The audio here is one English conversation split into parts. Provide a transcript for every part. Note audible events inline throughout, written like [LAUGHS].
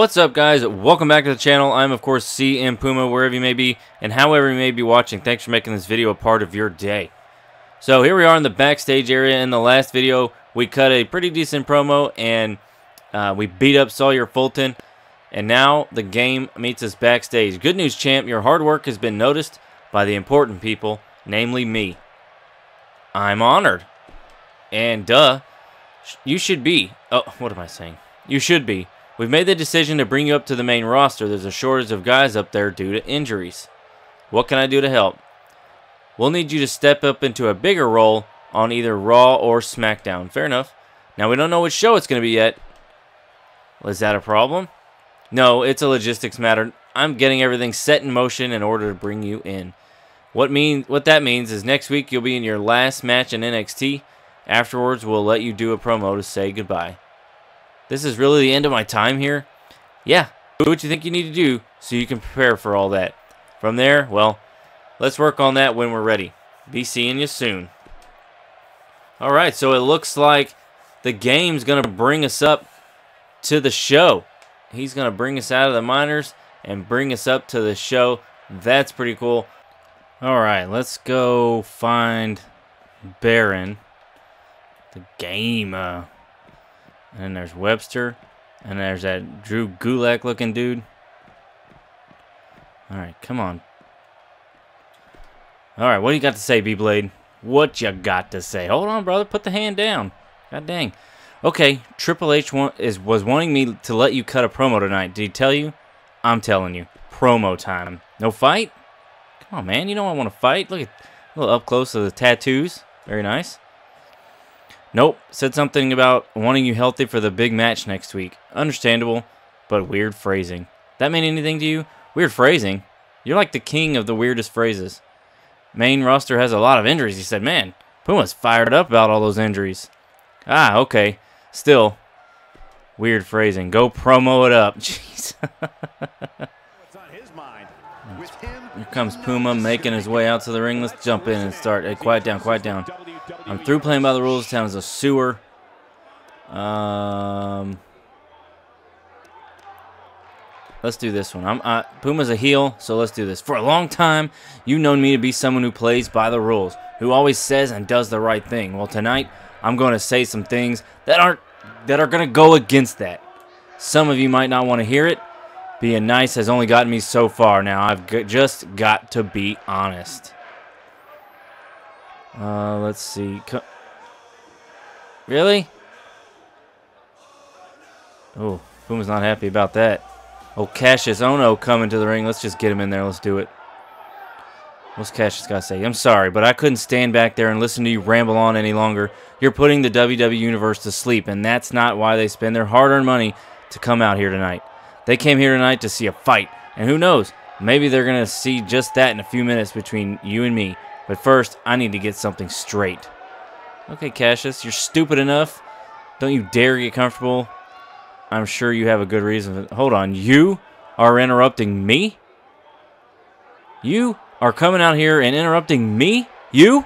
What's up guys? Welcome back to the channel. I'm of course CM Puma wherever you may be and however you may be watching. Thanks for making this video a part of your day. So here we are in the backstage area. In the last video we cut a pretty decent promo and uh, we beat up Sawyer Fulton. And now the game meets us backstage. Good news champ, your hard work has been noticed by the important people, namely me. I'm honored. And duh, you should be. Oh, what am I saying? You should be. We've made the decision to bring you up to the main roster. There's a shortage of guys up there due to injuries. What can I do to help? We'll need you to step up into a bigger role on either Raw or SmackDown. Fair enough. Now, we don't know which show it's going to be yet. Is that a problem? No, it's a logistics matter. I'm getting everything set in motion in order to bring you in. What mean what that means is next week you'll be in your last match in NXT. Afterwards, we'll let you do a promo to say goodbye. This is really the end of my time here? Yeah, do what you think you need to do so you can prepare for all that. From there, well, let's work on that when we're ready. Be seeing you soon. Alright, so it looks like the game's going to bring us up to the show. He's going to bring us out of the minors and bring us up to the show. That's pretty cool. Alright, let's go find Baron. The game. Uh, and then there's Webster. And there's that Drew Gulak looking dude. Alright, come on. Alright, what do you got to say, B-Blade? What you got to say? Hold on, brother. Put the hand down. God dang. Okay, Triple H is was wanting me to let you cut a promo tonight. Did he tell you? I'm telling you. Promo time. No fight? Come on, man. You know I want to fight. Look at a little up close to the tattoos. Very nice. Nope. Said something about wanting you healthy for the big match next week. Understandable, but weird phrasing. That mean anything to you? Weird phrasing? You're like the king of the weirdest phrases. Main roster has a lot of injuries, he said. Man, Puma's fired up about all those injuries. Ah, okay. Still, weird phrasing. Go promo it up. [LAUGHS] Jeez. Here comes Puma making his way out to the ring. Let's jump in and start. Hey, quiet down, quiet down. I'm through playing by the rules. Town is a sewer. Um, let's do this one. I'm uh, Puma's a heel, so let's do this. For a long time, you've known me to be someone who plays by the rules, who always says and does the right thing. Well, tonight I'm going to say some things that aren't that are going to go against that. Some of you might not want to hear it. Being nice has only gotten me so far. Now I've just got to be honest. Uh, let's see. Co really? Oh, Puma's not happy about that. Oh, Kassius Ohno coming to the ring. Let's just get him in there. Let's do it. What's Kassius got to say? I'm sorry, but I couldn't stand back there and listen to you ramble on any longer. You're putting the WWE Universe to sleep, and that's not why they spend their hard-earned money to come out here tonight. They came here tonight to see a fight, and who knows, maybe they're going to see just that in a few minutes between you and me. But first, I need to get something straight. Okay, Kassius, you're stupid enough. Don't you dare get comfortable. I'm sure you have a good reason. Hold on, you are interrupting me? You are coming out here and interrupting me? You?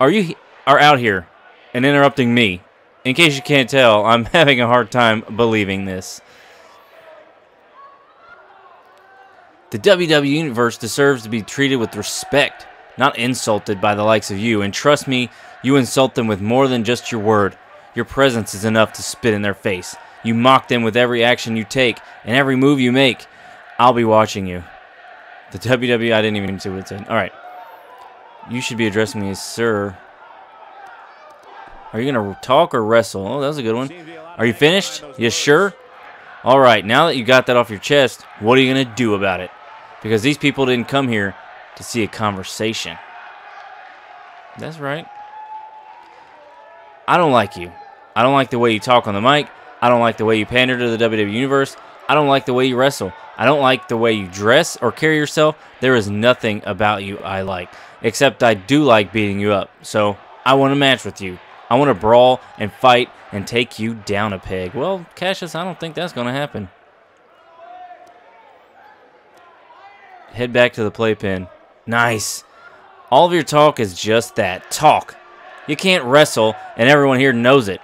Are you are out here and interrupting me? In case you can't tell, I'm [LAUGHS] having a hard time believing this. The WWE Universe deserves to be treated with respect, not insulted by the likes of you. And trust me, you insult them with more than just your word. Your presence is enough to spit in their face. You mock them with every action you take and every move you make. I'll be watching you. The WWE, I didn't even see what it said. All right. You should be addressing me as sir. Are you going to talk or wrestle? Oh, that was a good one. Are you finished? You sure? All right. Now that you got that off your chest, what are you going to do about it? Because these people didn't come here to see a conversation. That's right. I don't like you. I don't like the way you talk on the mic. I don't like the way you pander to the WWE Universe. I don't like the way you wrestle. I don't like the way you dress or carry yourself. There is nothing about you I like. Except I do like beating you up. So I want a match with you. I want to brawl and fight and take you down a peg. Well, Kassius, I don't think that's going to happen. Head back to the playpen. Nice. All of your talk is just that. Talk. You can't wrestle, and everyone here knows it.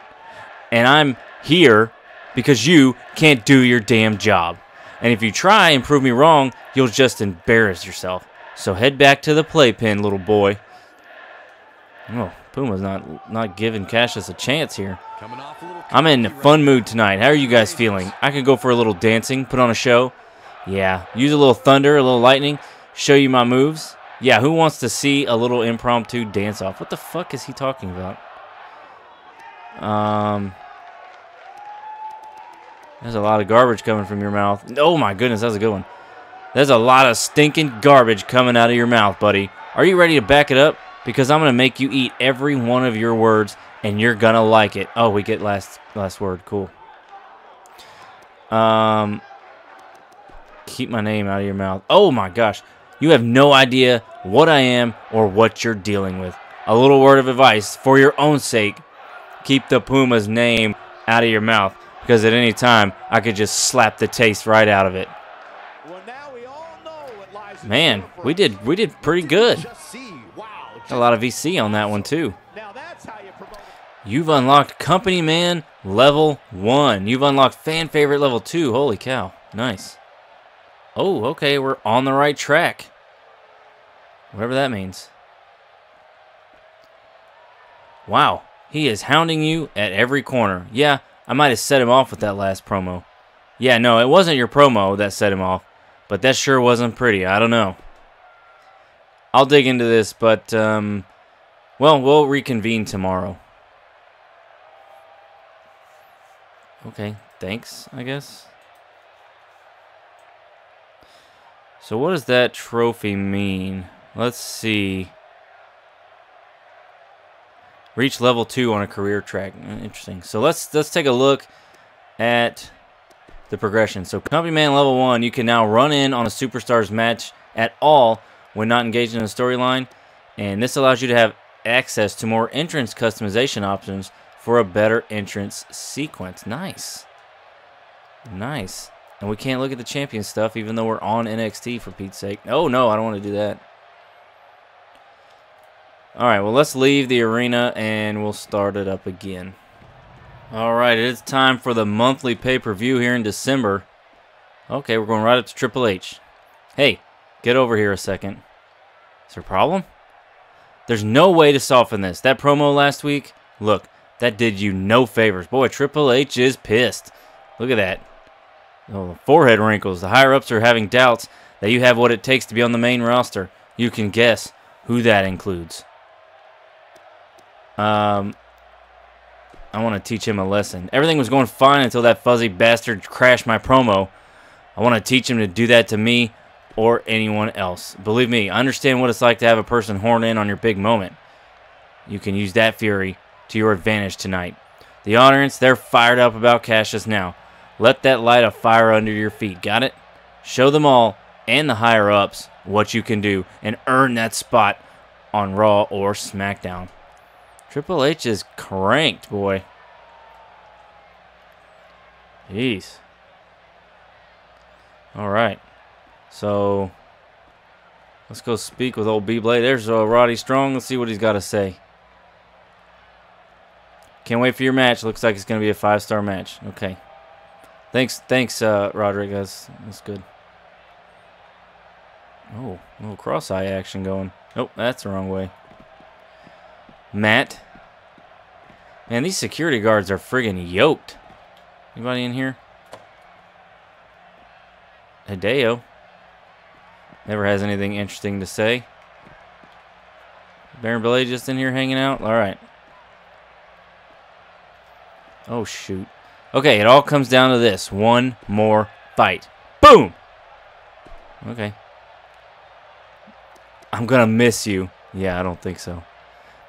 And I'm here because you can't do your damn job. And if you try and prove me wrong, you'll just embarrass yourself. So head back to the playpen, little boy. Oh, Puma's not not giving Kassius a chance here. I'm in a fun mood tonight. How are you guys feeling? I could go for a little dancing, put on a show. Yeah, use a little thunder, a little lightning, show you my moves. Yeah, who wants to see a little impromptu dance off? What the fuck is he talking about? Um, there's a lot of garbage coming from your mouth. Oh my goodness, that's a good one. There's a lot of stinking garbage coming out of your mouth, buddy. Are you ready to back it up? Because I'm going to make you eat every one of your words, and you're going to like it. Oh, we get last last word. Cool. Um, keep my name out of your mouth. Oh my gosh. You have no idea what I am or what you're dealing with. A little word of advice for your own sake. Keep the Puma's name out of your mouth because at any time I could just slap the taste right out of it. Man, we did we did pretty good. A lot of VC on that one too. You've unlocked Company Man level 1. You've unlocked Fan Favorite level 2. Holy cow. Nice. Oh, okay, we're on the right track. Whatever that means. Wow, he is hounding you at every corner. Yeah, I might have set him off with that last promo. Yeah, no, it wasn't your promo that set him off, but that sure wasn't pretty. I don't know. I'll dig into this, but, um, well, we'll reconvene tomorrow. Okay, thanks, I guess. So what does that trophy mean? Let's see. Reach level two on a career track. Mm, interesting. So let's let's take a look at the progression. So Company Man level one, you can now run in on a Superstars match at all when not engaged in a storyline, and this allows you to have access to more entrance customization options for a better entrance sequence. Nice. Nice. And we can't look at the champion stuff even though we're on NXT for Pete's sake. Oh, no, I don't want to do that. All right, well, let's leave the arena and we'll start it up again. All right, it is time for the monthly pay-per-view here in December. Okay, we're going right up to Triple H. Hey, get over here a second. Is there a problem? There's no way to soften this. That promo last week, look, that did you no favors. Boy, Triple H is pissed. Look at that. Oh, the forehead wrinkles. The higher-ups are having doubts that you have what it takes to be on the main roster. You can guess who that includes. Um, I want to teach him a lesson. Everything was going fine until that fuzzy bastard crashed my promo. I want to teach him to do that to me or anyone else. Believe me, I understand what it's like to have a person horn in on your big moment. You can use that fury to your advantage tonight. The audience, they're fired up about Kassius now. Let that light a fire under your feet. Got it? Show them all and the higher ups what you can do and earn that spot on Raw or SmackDown. Triple H is cranked, boy. Jeez. All right. So let's go speak with old B-Blade. There's uh, Roddy Strong. Let's see what he's got to say. Can't wait for your match. Looks like it's going to be a five-star match. Okay. Thanks, thanks, uh, Roderick. That's, good. Oh, little cross-eye action going. Nope, that's the wrong way. Matt. Man, these security guards are friggin' yoked. Anybody in here? Hideo. Never has anything interesting to say. Baron Blade just in here hanging out? Alright. Oh, shoot. Okay, it all comes down to this. One more fight. Boom! Okay. I'm going to miss you. Yeah, I don't think so.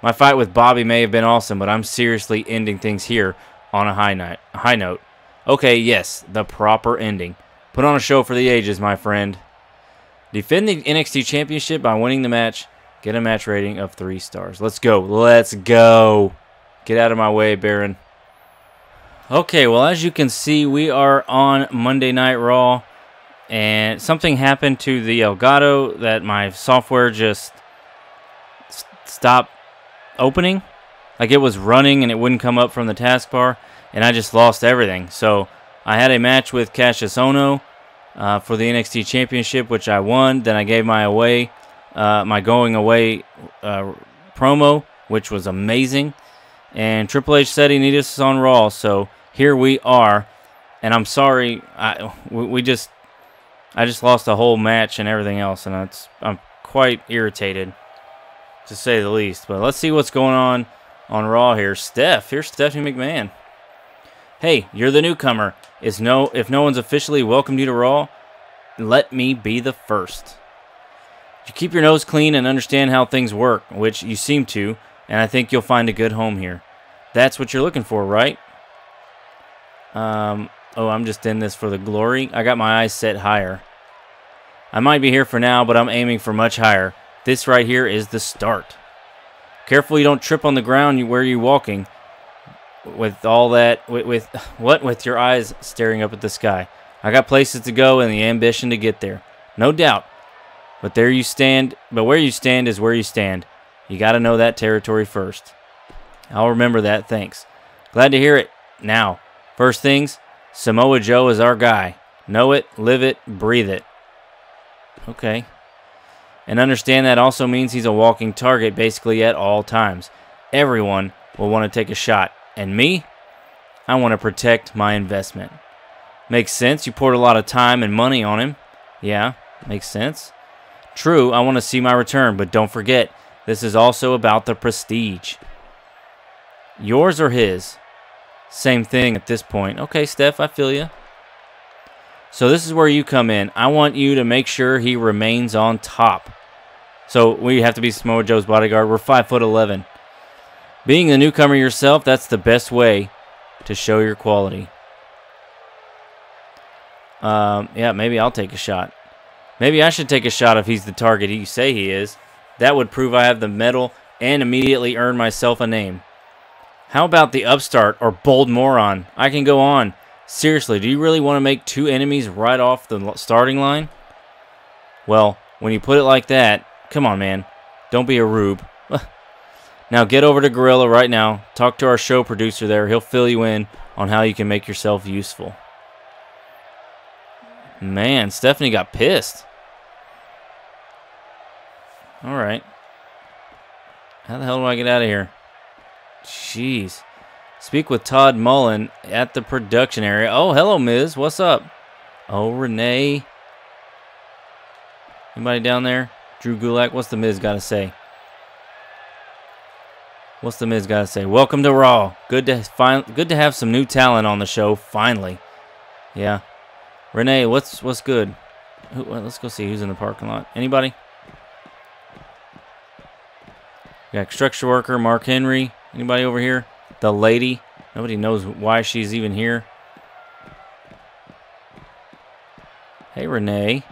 My fight with Bobby may have been awesome, but I'm seriously ending things here on a high, night, a high note. Okay, yes, the proper ending. Put on a show for the ages, my friend. Defend the NXT Championship by winning the match. Get a match rating of 3 stars. Let's go. Let's go. Get out of my way, Baron. Okay, well, as you can see, we are on Monday Night Raw, and something happened to the Elgato that my software just stopped opening. Like it was running and it wouldn't come up from the taskbar, and I just lost everything. So I had a match with Kassius Ohno uh, for the NXT Championship, which I won. Then I gave my away, uh, my going away uh, promo, which was amazing. And Triple H said he needed us on Raw, so here we are. And I'm sorry, I we, just I just lost the whole match and everything else, and it's I'm quite irritated, to say the least. But let's see what's going on on Raw here. Steph, here's Stephanie McMahon. Hey, you're the newcomer. Is no if no one's officially welcomed you to Raw, let me be the first. You keep your nose clean and understand how things work, which you seem to, and I think you'll find a good home here. That's what you're looking for, right? Um, oh, I'm just in this for the glory. I got my eyes set higher. I might be here for now, but I'm aiming for much higher. This right here is the start. Careful you don't trip on the ground where you're walking. With all that, with, with [LAUGHS] what? With your eyes staring up at the sky. I got places to go and the ambition to get there. No doubt. But there you stand, but where you stand is where you stand. You got to know that territory first. I'll remember that, thanks. Glad to hear it. Now, first things, Samoa Joe is our guy. Know it, live it, breathe it. Okay. And understand that also means he's a walking target basically at all times. Everyone will want to take a shot. And me? I want to protect my investment. Makes sense. You poured a lot of time and money on him. Yeah, makes sense. True, I want to see my return, but don't forget, this is also about the prestige. Yours or his? Same thing at this point. Okay, Steph, I feel you. So this is where you come in. I want you to make sure he remains on top. So we have to be Samoa Joe's bodyguard. We're 5 foot 11. Being a newcomer yourself, that's the best way to show your quality. Um, yeah, maybe I'll take a shot. Maybe I should take a shot if he's the target you say he is. That would prove I have the mettle and immediately earn myself a name. How about the upstart or bold moron? I can go on. Seriously, do you really want to make two enemies right off the starting line? Well, when you put it like that, come on, man. Don't be a rube. [LAUGHS] now get over to Gorilla right now. Talk to our show producer there. He'll fill you in on how you can make yourself useful. Man, Stephanie got pissed. Alright. How the hell do I get out of here? Jeez. Speak with Todd Mullen at the production area. Oh, hello, Miz. What's up? Oh, Renee. Anybody down there? Drew Gulak. What's the Miz got to say? What's the Miz got to say? Welcome to Raw. Good to find. Good to have some new talent on the show. Finally. Yeah. Renee, what's what's good? Who, let's go see who's in the parking lot. Anybody? Got construction worker Mark Henry. Anybody over here? The lady. Nobody knows why she's even here. Hey, Renee.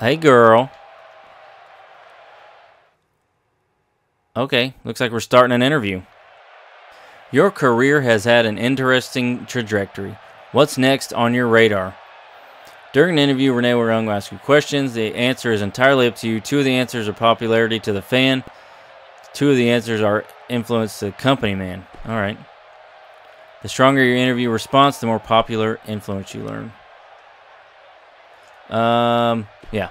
Hey, girl. Okay, looks like we're starting an interview. Your career has had an interesting trajectory. What's next on your radar? During the interview, Renee will ask you questions. The answer is entirely up to you. Two of the answers are popularity to the fan. Two of the answers are influence the company man. All right. The stronger your interview response, the more popular influence you learn. Um, yeah.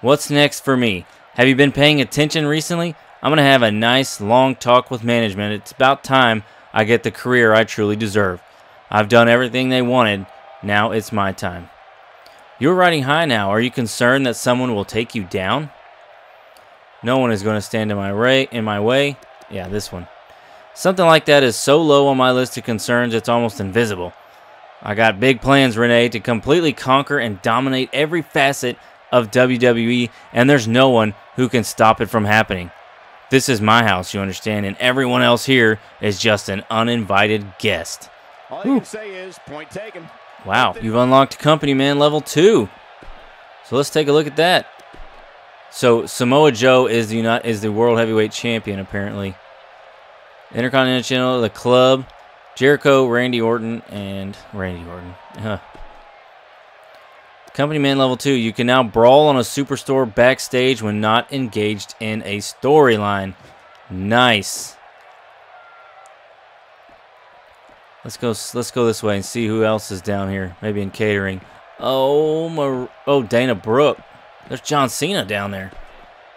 What's next for me? Have you been paying attention recently? I'm going to have a nice long talk with management. It's about time I get the career I truly deserve. I've done everything they wanted. Now it's my time. You're riding high now. Are you concerned that someone will take you down? No one is going to stand in my, way, in my way. Yeah, this one. Something like that is so low on my list of concerns it's almost invisible. I got big plans, Renee, to completely conquer and dominate every facet of WWE, and there's no one who can stop it from happening. This is my house, you understand, and everyone else here is just an uninvited guest. All you can say is point taken. Wow, you've unlocked Company Man level 2. So let's take a look at that. So Samoa Joe is the is the World Heavyweight Champion, apparently. Intercontinental, the club, Jericho, Randy Orton, and Randy Orton. Huh. Company Man Level 2. You can now brawl on a superstore backstage when not engaged in a storyline. Nice. Let's go. Let's go this way and see who else is down here. Maybe in catering. Oh, Mar oh, Dana Brooke. There's John Cena down there.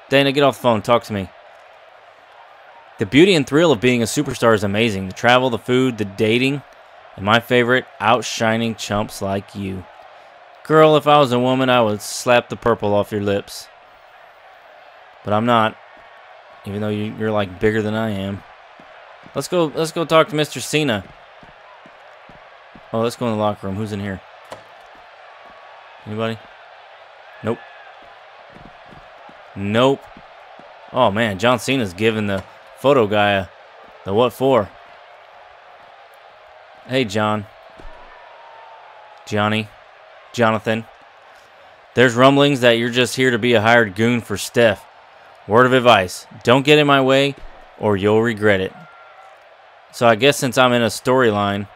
Dana, get off the phone. Talk to me. The beauty and thrill of being a superstar is amazing. The travel, the food, the dating, and my favorite, outshining chumps like you. Girl, if I was a woman, I would slap the purple off your lips. But I'm not, even though you, you're like bigger than I am. Let's go. Let's go talk to Mr. Cena. Oh, let's go in the locker room. Who's in here? Anybody? Nope. Nope. Oh man, John Cena's giving the photo guy a, the what for? Hey, John. Johnny. Jonathan. There's rumblings that you're just here to be a hired goon for Steph. Word of advice don't get in my way or you'll regret it. So I guess since I'm in a storyline,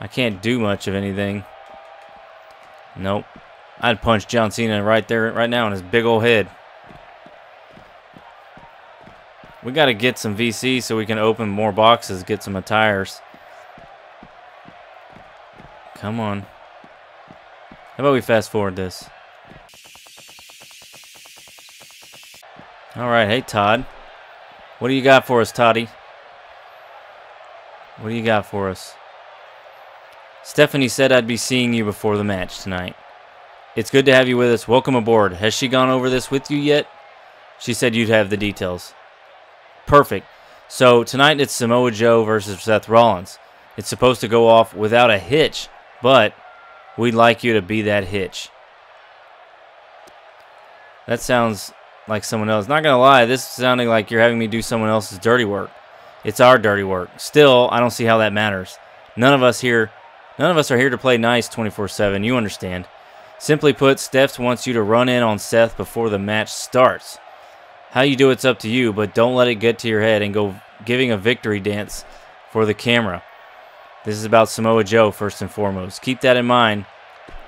I can't do much of anything. Nope. I'd punch John Cena right there, right now in his big old head. We got to get some VC so we can open more boxes, get some attires. Come on. How about we fast forward this? All right, hey Todd. What do you got for us, Toddy? What do you got for us? Stephanie said I'd be seeing you before the match tonight. It's good to have you with us. Welcome aboard. Has she gone over this with you yet? She said you'd have the details. Perfect. So tonight it's Samoa Joe versus Seth Rollins. It's supposed to go off without a hitch, but we'd like you to be that hitch. That sounds like someone else. Not gonna lie, this is sounding like you're having me do someone else's dirty work. It's our dirty work. Still, I don't see how that matters. None of us here None of us are here to play nice 24-7, you understand. Simply put, Steph's wants you to run in on Seth before the match starts. How you do it's up to you, but don't let it get to your head and go giving a victory dance for the camera. This is about Samoa Joe first and foremost. Keep that in mind.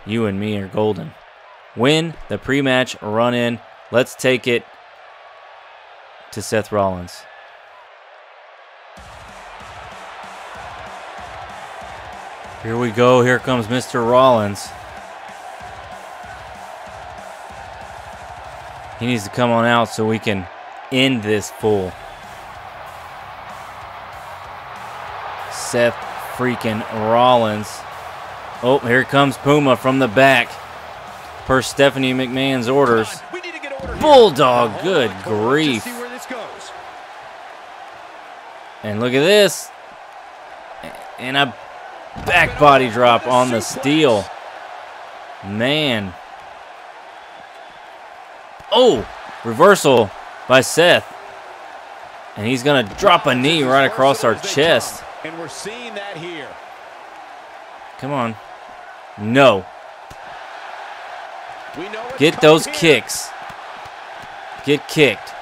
You and me are golden. Win the pre-match run-in. Let's take it to Seth Rollins. Here we go. Here comes Mr. Rollins. He needs to come on out so we can end this fool. Seth freaking Rollins. Oh, here comes Puma from the back. Per Stephanie McMahon's orders. Bulldog, good grief. And look at this. And a Back body drop on the steel. Man. Oh, reversal by Seth. And he's going to drop a knee right across our chest. And we're seeing that here. Come on. No. Get those kicks. Get kicked.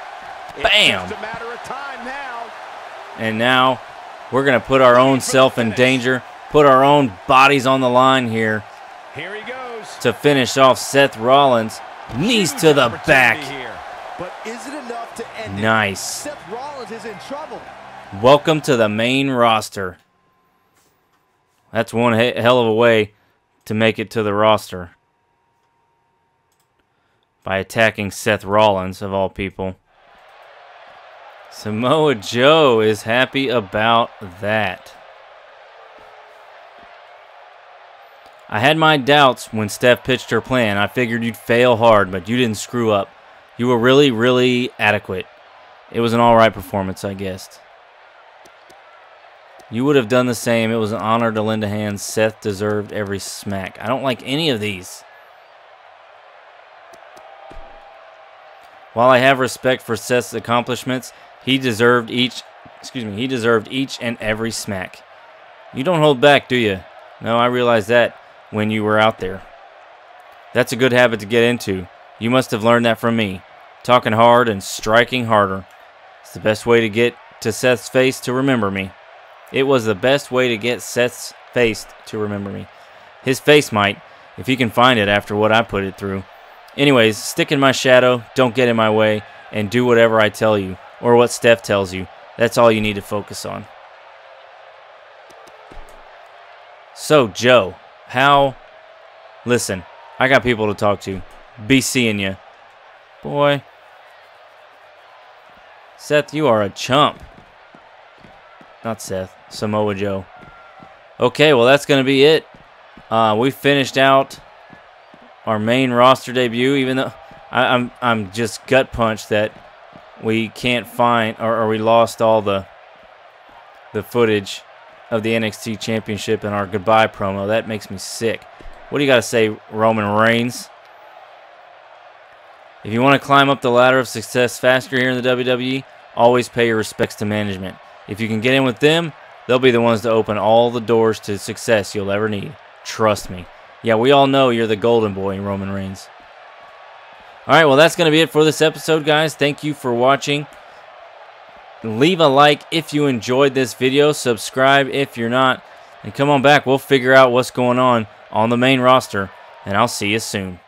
Bam. And now we're going to put our own self in danger put our own bodies on the line here. Here he goes. To finish off Seth Rollins. Knees to the back. But is it enough to end nice. Seth Rollins is in trouble. Welcome to the main roster. That's one hell of a way to make it to the roster. By attacking Seth Rollins, of all people. Samoa Joe is happy about that. I had my doubts when Steph pitched her plan. I figured you'd fail hard, but you didn't screw up. You were really, really adequate. It was an alright performance, I guessed. You would have done the same. It was an honor to lend a hand. Seth deserved every smack. I don't like any of these. While I have respect for Seth's accomplishments, he deserved each excuse me, he deserved each and every smack. You don't hold back, do you? No, I realize that when you were out there. That's a good habit to get into. You must have learned that from me. Talking hard and striking harder. It's the best way to get to Seth's face to remember me. It was the best way to get Seth's face to remember me. His face might, if he can find it after what I put it through. Anyways, stick in my shadow, don't get in my way, and do whatever I tell you, or what Steph tells you. That's all you need to focus on. So, Joe, how... Listen, I got people to talk to. Be seeing you. Boy. Seth, you are a chump. Not Seth. Samoa Joe. Okay, well, that's going to be it. Uh, we finished out our main roster debut, even though I, am I'm, I'm just gut punched that we can't find or, or we lost all the the footage of the NXT Championship and our goodbye promo. That makes me sick. What do you got to say, Roman Reigns? If you want to climb up the ladder of success faster here in the WWE, always pay your respects to management. If you can get in with them, they'll be the ones to open all the doors to success you'll ever need. Trust me. Yeah, we all know you're the golden boy, Roman Reigns. All right, well, that's going to be it for this episode, guys. Thank you for watching. Leave a like if you enjoyed this video. Subscribe if you're not. And come on back. We'll figure out what's going on on the main roster. And I'll see you soon.